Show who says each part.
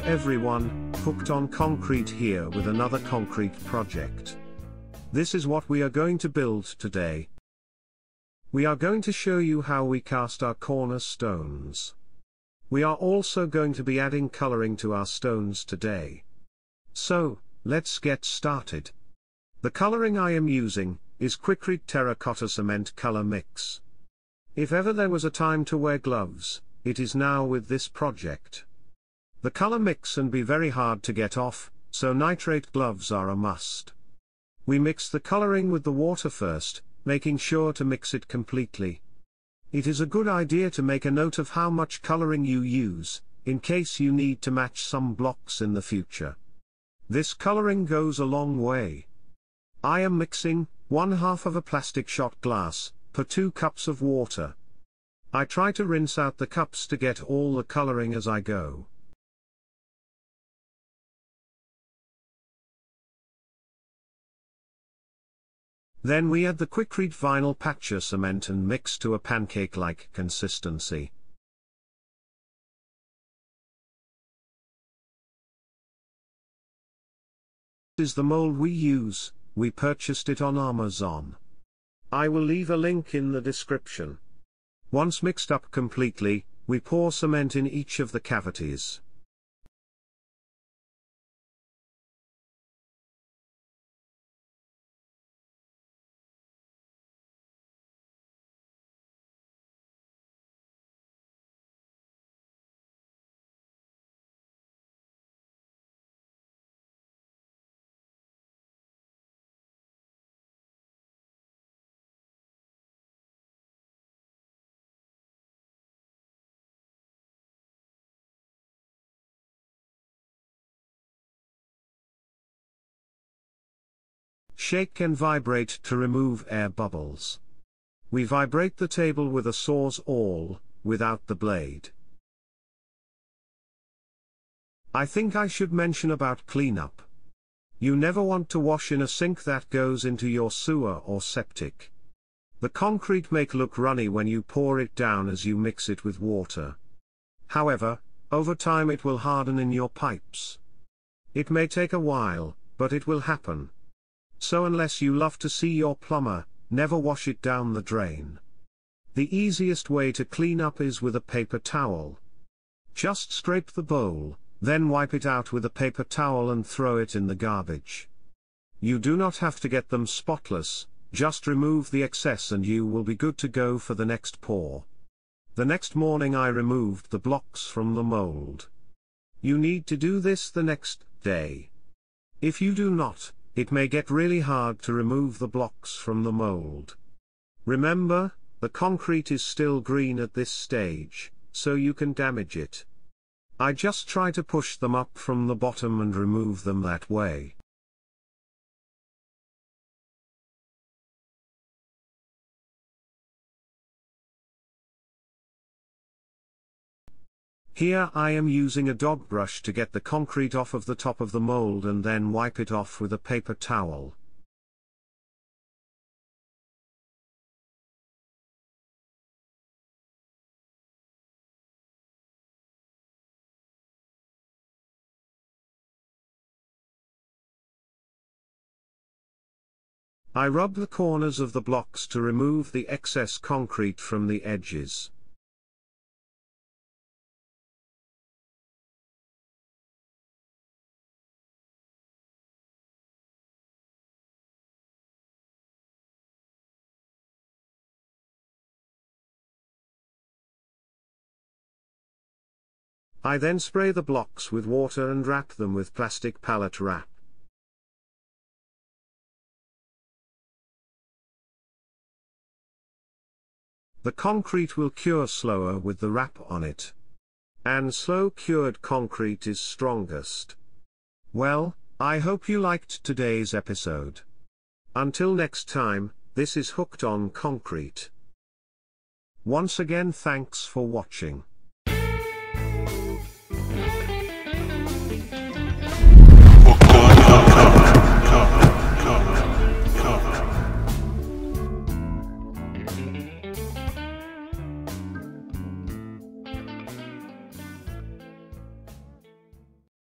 Speaker 1: everyone, Hooked on Concrete here with another concrete project. This is what we are going to build today. We are going to show you how we cast our cornerstones. We are also going to be adding coloring to our stones today. So, let's get started. The coloring I am using, is Quikrete Terracotta Cement Color Mix. If ever there was a time to wear gloves, it is now with this project. The color mix and be very hard to get off, so nitrate gloves are a must. We mix the coloring with the water first, making sure to mix it completely. It is a good idea to make a note of how much coloring you use, in case you need to match some blocks in the future. This coloring goes a long way. I am mixing, one half of a plastic shot glass, per 2 cups of water. I try to rinse out the cups to get all the coloring as I go. Then we add the Quikrete vinyl patcher cement and mix to a pancake-like consistency. This is the mold we use, we purchased it on Amazon. I will leave a link in the description. Once mixed up completely, we pour cement in each of the cavities. Shake and vibrate to remove air bubbles. We vibrate the table with a Sawzall, without the blade. I think I should mention about cleanup. You never want to wash in a sink that goes into your sewer or septic. The concrete make look runny when you pour it down as you mix it with water. However, over time it will harden in your pipes. It may take a while, but it will happen. So unless you love to see your plumber, never wash it down the drain. The easiest way to clean up is with a paper towel. Just scrape the bowl, then wipe it out with a paper towel and throw it in the garbage. You do not have to get them spotless, just remove the excess and you will be good to go for the next pour. The next morning I removed the blocks from the mold. You need to do this the next day. If you do not, it may get really hard to remove the blocks from the mold. Remember, the concrete is still green at this stage, so you can damage it. I just try to push them up from the bottom and remove them that way. Here I am using a dog brush to get the concrete off of the top of the mold and then wipe it off with a paper towel. I rub the corners of the blocks to remove the excess concrete from the edges. I then spray the blocks with water and wrap them with plastic pallet wrap. The concrete will cure slower with the wrap on it. And slow cured concrete is strongest. Well, I hope you liked today's episode. Until next time, this is Hooked on Concrete. Once again thanks for watching.